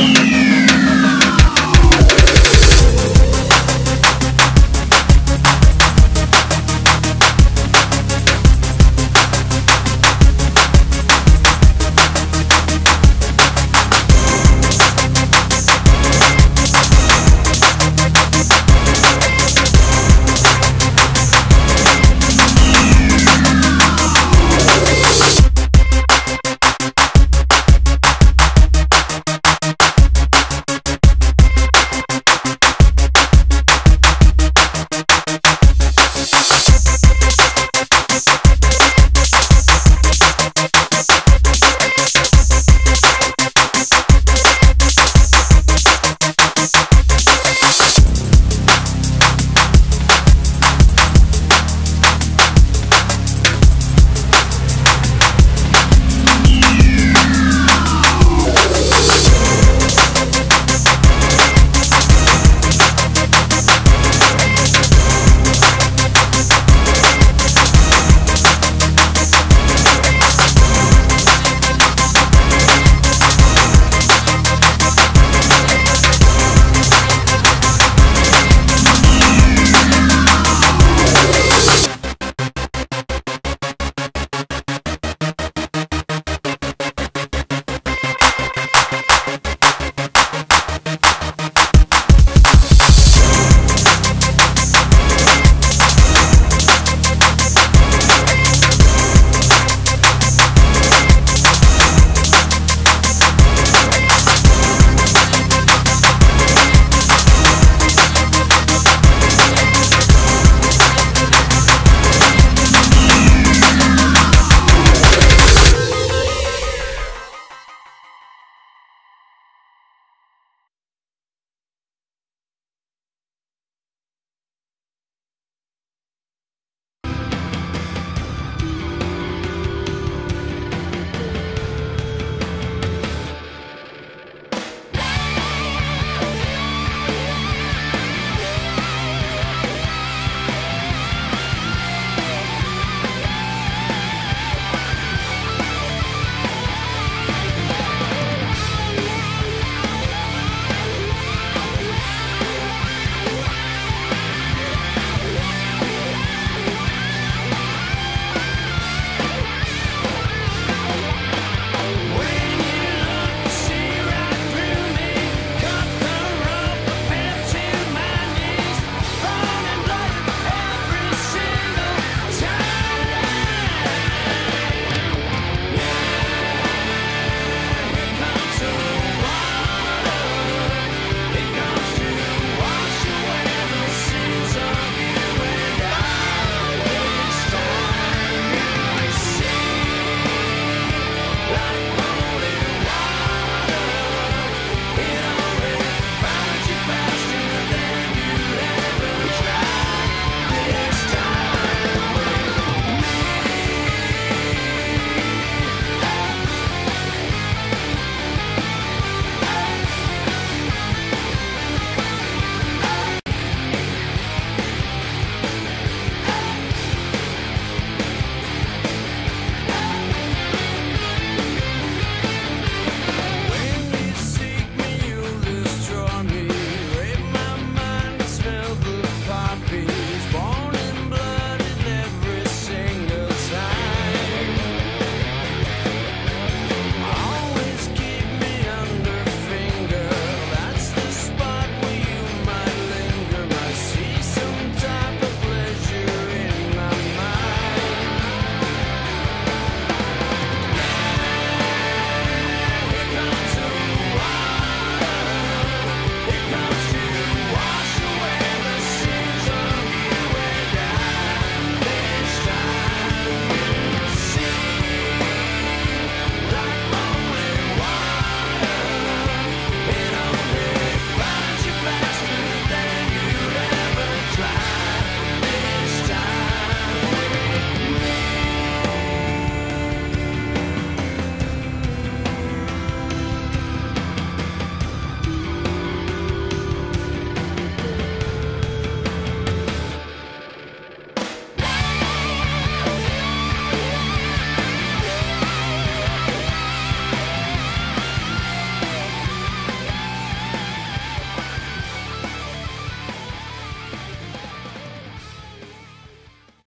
Musik